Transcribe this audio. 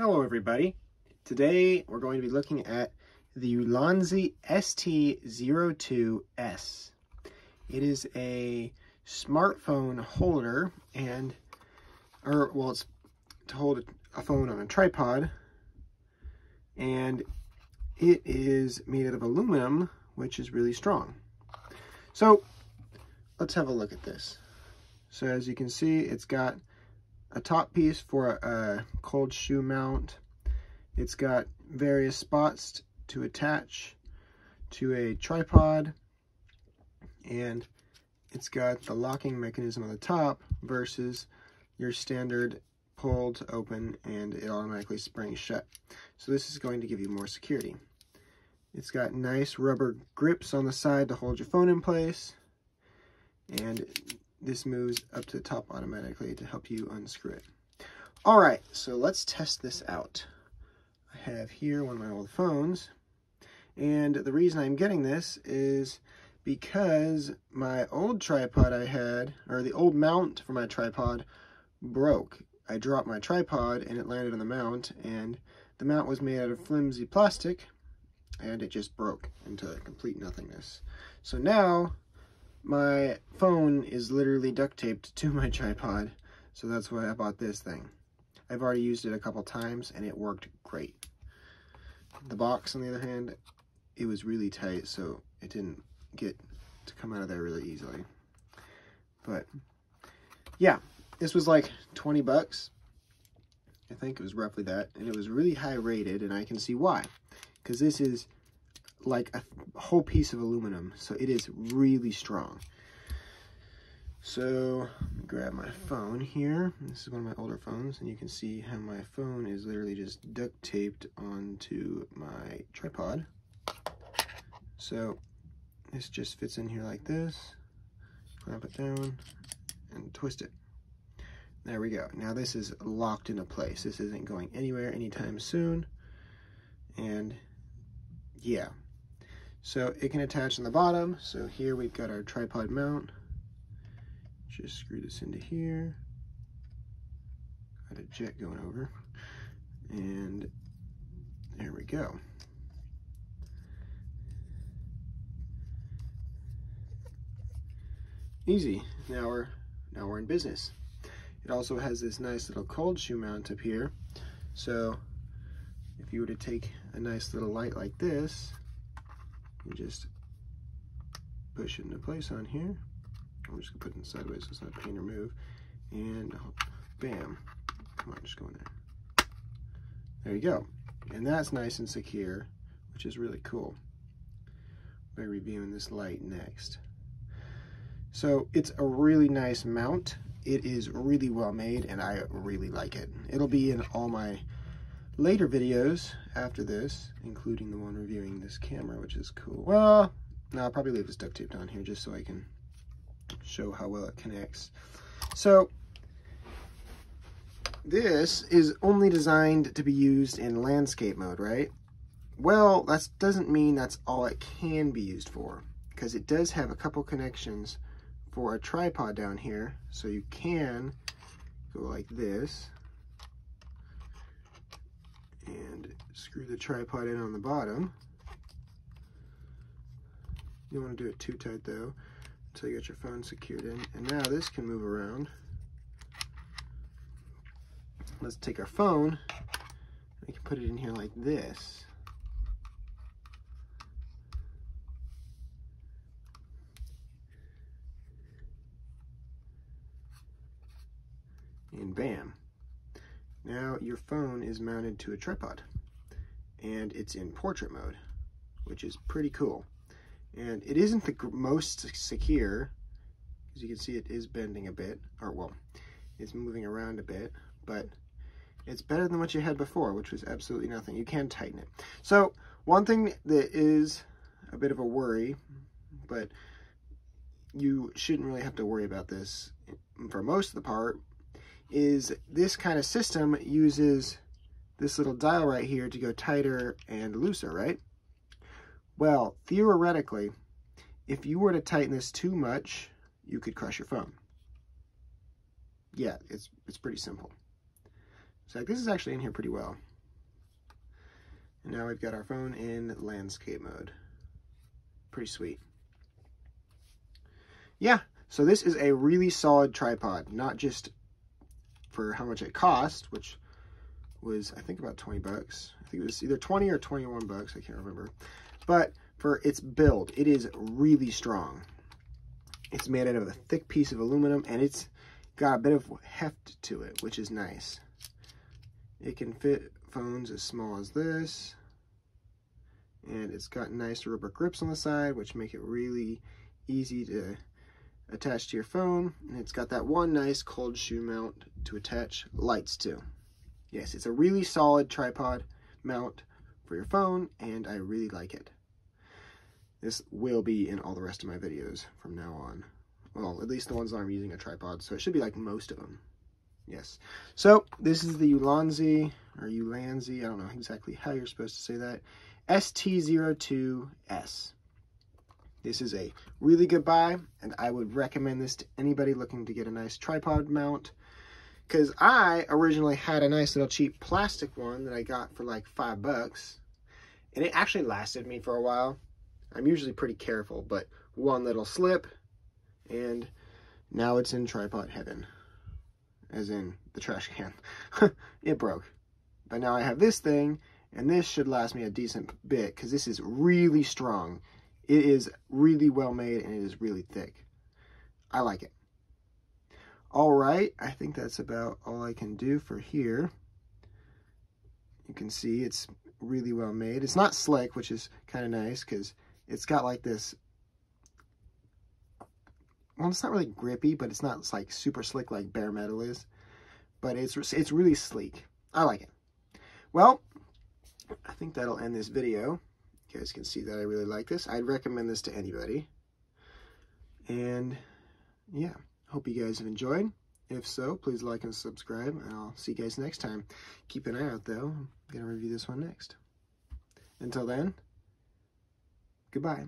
Hello everybody. Today we're going to be looking at the Ulanzi ST02S. It is a smartphone holder and, or well it's to hold a phone on a tripod and it is made out of aluminum which is really strong. So let's have a look at this. So as you can see it's got a top piece for a cold shoe mount. It's got various spots to attach to a tripod and it's got the locking mechanism on the top versus your standard pull to open and it automatically springs shut. So this is going to give you more security. It's got nice rubber grips on the side to hold your phone in place and this moves up to the top automatically to help you unscrew it. All right, so let's test this out. I have here one of my old phones, and the reason I'm getting this is because my old tripod I had, or the old mount for my tripod, broke. I dropped my tripod and it landed on the mount, and the mount was made out of flimsy plastic, and it just broke into complete nothingness. So now my phone is literally duct taped to my tripod, so that's why I bought this thing. I've already used it a couple times and it worked great. The box, on the other hand, it was really tight, so it didn't get to come out of there really easily. But yeah, this was like 20 bucks. I think it was roughly that. And it was really high rated, and I can see why. Because this is like a whole piece of aluminum. So it is really strong. So grab my phone here. This is one of my older phones and you can see how my phone is literally just duct taped onto my tripod. So this just fits in here like this. Clamp it down and twist it. There we go. Now this is locked into place. This isn't going anywhere anytime soon. And yeah, so it can attach on the bottom. So here we've got our tripod mount. Just screw this into here. Got a jet going over. And there we go. Easy. Now we're now we're in business. It also has this nice little cold shoe mount up here. So if you were to take a nice little light like this, you just push it into place on here. I'm just gonna put it in sideways so it's not pain or move. And uh, bam, come on, just go in there. There you go. And that's nice and secure, which is really cool. By reviewing this light next. So it's a really nice mount. It is really well made and I really like it. It'll be in all my later videos after this, including the one reviewing this camera, which is cool. Well, no, I'll probably leave this duct tape down here just so I can show how well it connects. So, this is only designed to be used in landscape mode, right? Well, that doesn't mean that's all it can be used for, because it does have a couple connections for a tripod down here, so you can go like this, and screw the tripod in on the bottom. You don't want to do it too tight though until you get your phone secured in. And now this can move around. Let's take our phone. We can put it in here like this. And bam. Now your phone is mounted to a tripod and it's in portrait mode, which is pretty cool. And it isn't the most secure, as you can see it is bending a bit, or well, it's moving around a bit, but it's better than what you had before, which was absolutely nothing. You can tighten it. So one thing that is a bit of a worry, but you shouldn't really have to worry about this for most of the part, is this kind of system uses this little dial right here to go tighter and looser, right? Well, theoretically, if you were to tighten this too much, you could crush your phone. Yeah, it's, it's pretty simple. So like, this is actually in here pretty well. And now we've got our phone in landscape mode. Pretty sweet. Yeah, so this is a really solid tripod, not just for how much it cost, which was, I think, about 20 bucks. I think it was either 20 or 21 bucks. I can't remember. But for its build, it is really strong. It's made out of a thick piece of aluminum, and it's got a bit of heft to it, which is nice. It can fit phones as small as this. And it's got nice rubber grips on the side, which make it really easy to attach to your phone. And it's got that one nice cold shoe mount to attach lights to. Yes, it's a really solid tripod mount for your phone, and I really like it. This will be in all the rest of my videos from now on. Well, at least the ones that I'm using a tripod, so it should be like most of them. Yes. So, this is the Ulanzi, or Ulanzi, I don't know exactly how you're supposed to say that, ST02S. This is a really good buy, and I would recommend this to anybody looking to get a nice tripod mount. Because I originally had a nice little cheap plastic one that I got for like five bucks. And it actually lasted me for a while. I'm usually pretty careful, but one little slip, and now it's in tripod heaven. As in the trash can. it broke. But now I have this thing, and this should last me a decent bit, because this is really strong. It is really well made, and it is really thick. I like it. All right, I think that's about all I can do for here. You can see it's really well made. It's not slick, which is kind of nice because it's got like this, well, it's not really grippy, but it's not like super slick like bare metal is. But it's, it's really sleek. I like it. Well, I think that'll end this video. You guys can see that I really like this. I'd recommend this to anybody. And yeah. Hope you guys have enjoyed. If so, please like and subscribe, and I'll see you guys next time. Keep an eye out, though. I'm going to review this one next. Until then, goodbye.